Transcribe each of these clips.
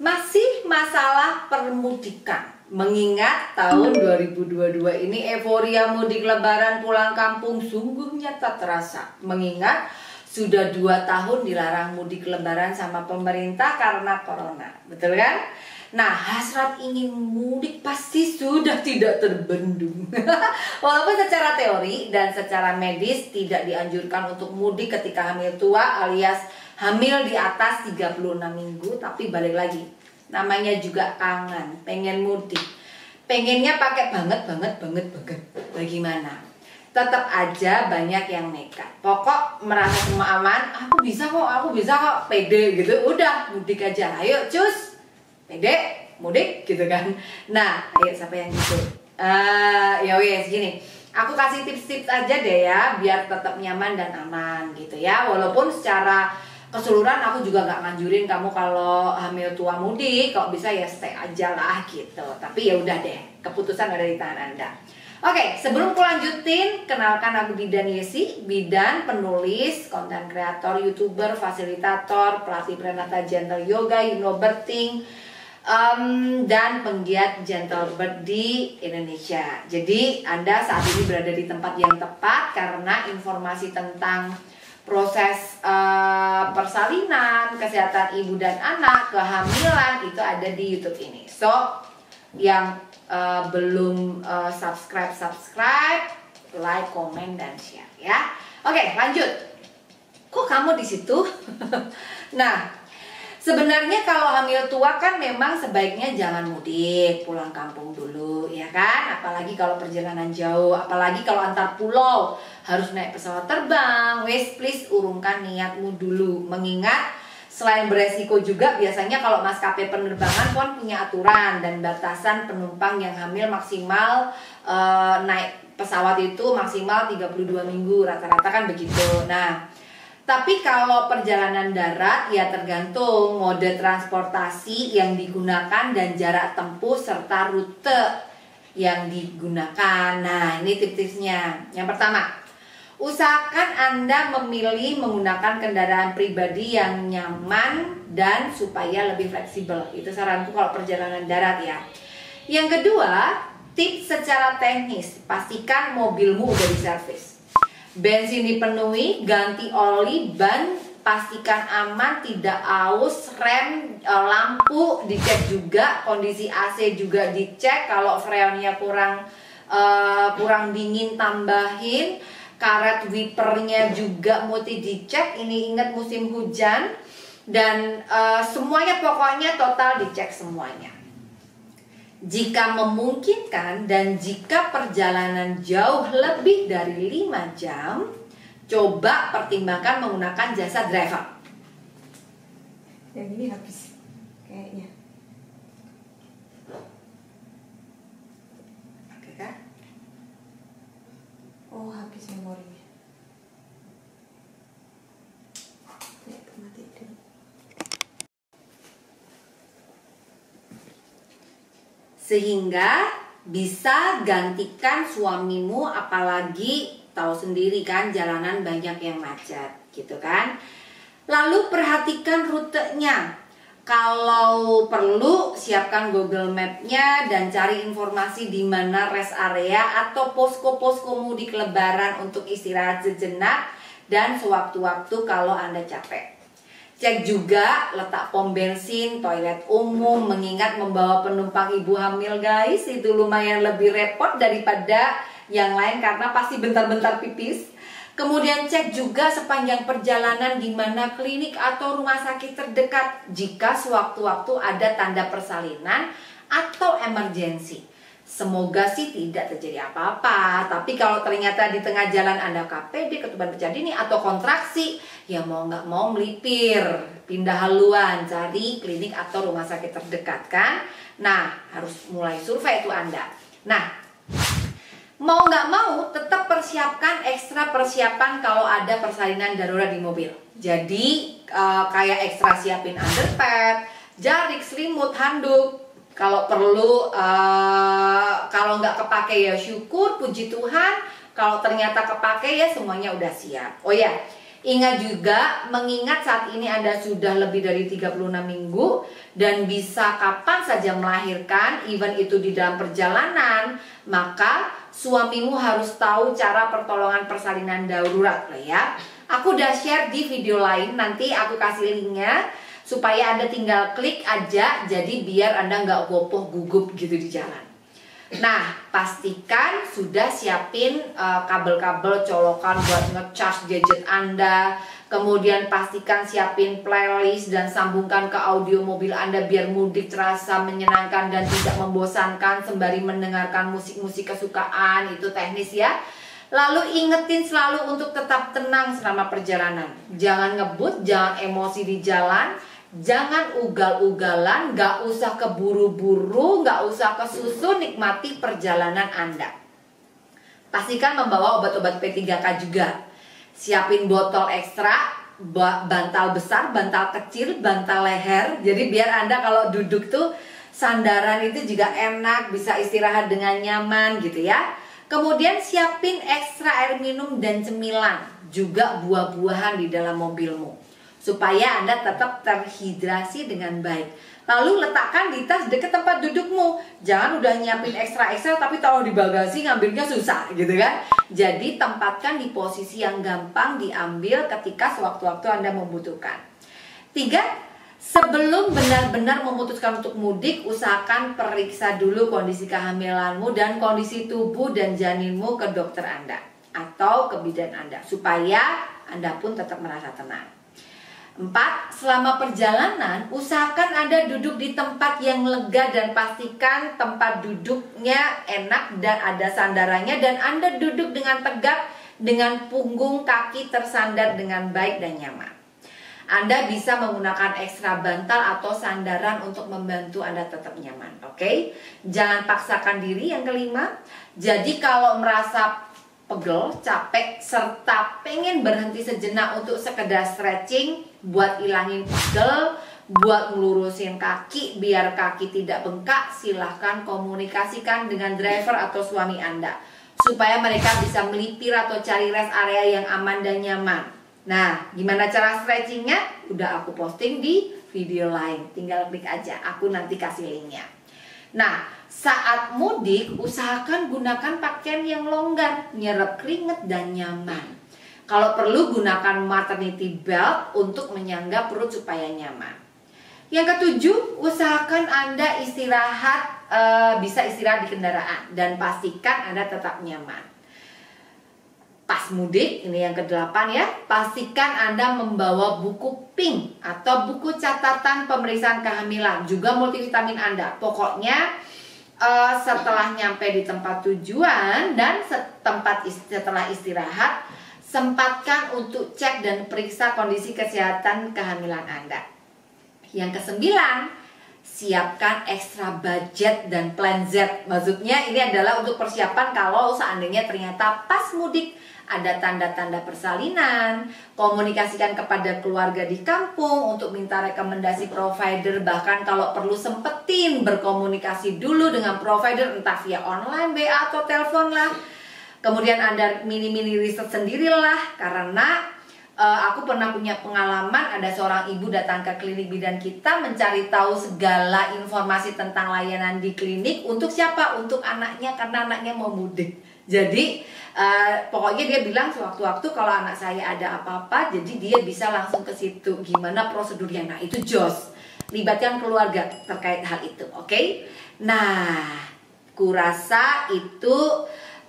Masih masalah permudikan. Mengingat tahun 2022 ini euforia mudik lebaran pulang kampung sungguh nyata terasa. Mengingat sudah dua tahun dilarang mudik lebaran sama pemerintah karena corona. Betul kan? Nah, hasrat ingin mudik pasti sudah tidak terbendung. Walaupun secara teori dan secara medis tidak dianjurkan untuk mudik ketika hamil tua alias hamil di atas 36 minggu tapi balik lagi. Namanya juga kangen pengen mudik. Pengennya pakai banget banget banget banget. Bagaimana? Tetap aja banyak yang nekat. Pokok merasa semua aman aku bisa kok aku bisa kok pede gitu. Udah mudik aja. Ayo cus. Pede mudik gitu kan. Nah ayo siapa yang gitu? Uh, ya wes gini. Aku kasih tips-tips aja deh ya biar tetap nyaman dan aman gitu ya. Walaupun secara keseluruhan aku juga nggak nganjurin kamu kalau hamil tua mudik kalau bisa ya stay aja lah gitu tapi ya udah deh keputusan ada di tangan anda Oke, sebelum aku lanjutin, kenalkan aku Bidan Yesi, bidan, penulis, konten kreator, youtuber, fasilitator, pelatih prenata gentle yoga, hypnobirthing, um, dan penggiat gentle bird di Indonesia. Jadi Anda saat ini berada di tempat yang tepat karena informasi tentang proses uh, persalinan, kesehatan ibu dan anak, kehamilan itu ada di YouTube ini. So, yang uh, belum uh, subscribe subscribe, like, komen dan share ya. Oke, lanjut. Kok kamu di situ? nah, Sebenarnya kalau hamil tua kan memang sebaiknya jangan mudik, pulang kampung dulu, ya kan? Apalagi kalau perjalanan jauh, apalagi kalau antar pulau harus naik pesawat terbang. Wes please urungkan niatmu dulu, mengingat selain beresiko juga biasanya kalau maskapai penerbangan pun punya aturan dan batasan penumpang yang hamil maksimal uh, naik pesawat itu maksimal 32 minggu rata-rata kan begitu. Nah, tapi kalau perjalanan darat ya tergantung mode transportasi yang digunakan dan jarak tempuh serta rute yang digunakan. Nah, ini tips-tipsnya. Yang pertama, usahakan Anda memilih menggunakan kendaraan pribadi yang nyaman dan supaya lebih fleksibel. Itu saranku kalau perjalanan darat ya. Yang kedua, tips secara teknis, pastikan mobilmu udah diservis bensin dipenuhi, ganti oli, ban pastikan aman, tidak aus, rem, e, lampu dicek juga, kondisi AC juga dicek. Kalau freonnya kurang uh, kurang dingin tambahin, karet wipernya juga mesti dicek. Ini ingat musim hujan dan uh, semuanya pokoknya total dicek semuanya. Jika memungkinkan dan jika perjalanan jauh lebih dari 5 jam, coba pertimbangkan menggunakan jasa driver. Yang ini habis kayaknya. Oke kan? Oh, habis memorinya. Sehingga bisa gantikan suamimu apalagi tahu sendiri kan jalanan banyak yang macet gitu kan lalu perhatikan rutenya kalau perlu siapkan Google Map-nya dan cari informasi di mana rest area atau posko-posko mudik lebaran untuk istirahat sejenak dan sewaktu-waktu kalau Anda capek. Cek juga letak pom bensin, toilet umum, mengingat membawa penumpang ibu hamil guys itu lumayan lebih repot daripada yang lain karena pasti bentar-bentar pipis. Kemudian cek juga sepanjang perjalanan di mana klinik atau rumah sakit terdekat jika sewaktu-waktu ada tanda persalinan atau emergensi. Semoga sih tidak terjadi apa-apa. Tapi kalau ternyata di tengah jalan Anda KPD, ketuban pecah dini atau kontraksi, ya mau nggak mau melipir, pindah haluan, cari klinik atau rumah sakit terdekat kan. Nah, harus mulai survei itu Anda. Nah, mau nggak mau tetap persiapkan ekstra persiapan kalau ada persalinan darurat di mobil. Jadi uh, kayak ekstra siapin underpad, jarik, selimut, handuk, kalau perlu uh, kalau nggak kepake ya syukur puji Tuhan. Kalau ternyata kepake ya semuanya udah siap. Oh ya Ingat juga, mengingat saat ini Anda sudah lebih dari 36 minggu dan bisa kapan saja melahirkan, even itu di dalam perjalanan, maka suamimu harus tahu cara pertolongan persalinan darurat lah ya. Aku udah share di video lain, nanti aku kasih linknya supaya Anda tinggal klik aja, jadi biar Anda nggak gopoh gugup gitu di jalan. Nah, pastikan sudah siapin uh, kabel-kabel colokan buat ngecas gadget Anda. Kemudian pastikan siapin playlist dan sambungkan ke audio mobil Anda biar mudik terasa menyenangkan dan tidak membosankan sembari mendengarkan musik-musik kesukaan. Itu teknis ya. Lalu ingetin selalu untuk tetap tenang selama perjalanan. Jangan ngebut, jangan emosi di jalan Jangan ugal-ugalan, gak usah keburu-buru, gak usah kesusu, nikmati perjalanan Anda. Pastikan membawa obat-obat P3K juga. Siapin botol ekstra, bantal besar, bantal kecil, bantal leher. Jadi biar Anda kalau duduk tuh sandaran itu juga enak, bisa istirahat dengan nyaman gitu ya. Kemudian siapin ekstra air minum dan cemilan, juga buah-buahan di dalam mobilmu supaya Anda tetap terhidrasi dengan baik. Lalu letakkan di tas dekat tempat dudukmu. Jangan udah nyiapin ekstra-ekstra tapi taruh di bagasi ngambilnya susah gitu kan. Jadi tempatkan di posisi yang gampang diambil ketika sewaktu-waktu Anda membutuhkan. Tiga, sebelum benar-benar memutuskan untuk mudik, usahakan periksa dulu kondisi kehamilanmu dan kondisi tubuh dan janinmu ke dokter Anda atau ke bidan Anda supaya Anda pun tetap merasa tenang. Empat, selama perjalanan usahakan Anda duduk di tempat yang lega dan pastikan tempat duduknya enak dan ada sandarannya dan Anda duduk dengan tegak dengan punggung kaki tersandar dengan baik dan nyaman. Anda bisa menggunakan ekstra bantal atau sandaran untuk membantu Anda tetap nyaman, oke? Okay? Jangan paksakan diri yang kelima. Jadi kalau merasa pegel, capek, serta pengen berhenti sejenak untuk sekedar stretching buat ilangin pegel, buat ngelurusin kaki biar kaki tidak bengkak, silahkan komunikasikan dengan driver atau suami Anda supaya mereka bisa melipir atau cari rest area yang aman dan nyaman. Nah, gimana cara stretchingnya? Udah aku posting di video lain, tinggal klik aja, aku nanti kasih linknya. Nah, saat mudik usahakan gunakan pakaian yang longgar, nyerap keringet dan nyaman. Kalau perlu gunakan maternity belt untuk menyangga perut supaya nyaman. Yang ketujuh, usahakan Anda istirahat e, bisa istirahat di kendaraan dan pastikan Anda tetap nyaman. Pas mudik, ini yang kedelapan ya, pastikan Anda membawa buku pink atau buku catatan pemeriksaan kehamilan, juga multivitamin Anda. Pokoknya uh, setelah nyampe di tempat tujuan dan tempat setelah istirahat sempatkan untuk cek dan periksa kondisi kesehatan kehamilan Anda. Yang kesembilan, siapkan ekstra budget dan plan Z. Maksudnya ini adalah untuk persiapan kalau seandainya ternyata pas mudik ada tanda-tanda persalinan, komunikasikan kepada keluarga di kampung untuk minta rekomendasi provider, bahkan kalau perlu sempetin berkomunikasi dulu dengan provider entah via online, BA atau telepon lah. Kemudian Anda mini-mini riset sendirilah karena uh, aku pernah punya pengalaman ada seorang ibu datang ke klinik bidan kita mencari tahu segala informasi tentang layanan di klinik untuk siapa? Untuk anaknya karena anaknya mau mudik. Jadi uh, pokoknya dia bilang sewaktu-waktu kalau anak saya ada apa-apa, jadi dia bisa langsung ke situ. Gimana prosedurnya? Nah itu jos. Libatkan keluarga terkait hal itu, oke? Okay? Nah, kurasa itu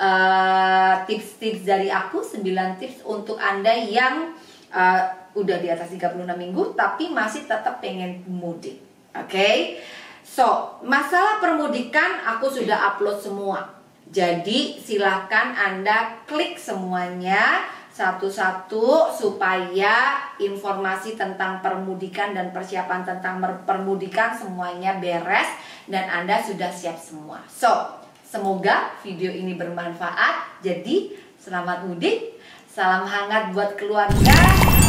uh, tips-tips dari aku 9 tips untuk Anda yang uh, udah di atas 36 minggu tapi masih tetap pengen mudik. Oke. Okay? So, masalah permudikan aku sudah upload semua jadi silahkan Anda klik semuanya satu-satu supaya informasi tentang permudikan dan persiapan tentang permudikan semuanya beres dan Anda sudah siap semua. So, semoga video ini bermanfaat. Jadi, selamat mudik. Salam hangat buat keluarga.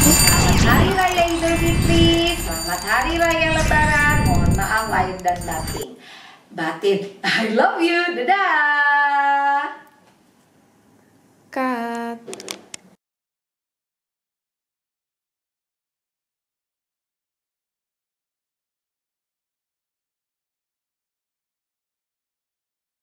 Selamat Hari Raya Idul Fitri. Selamat Hari Raya Lebaran. Mohon maaf lahir dan batin batin. I love you. Dadah. Cut.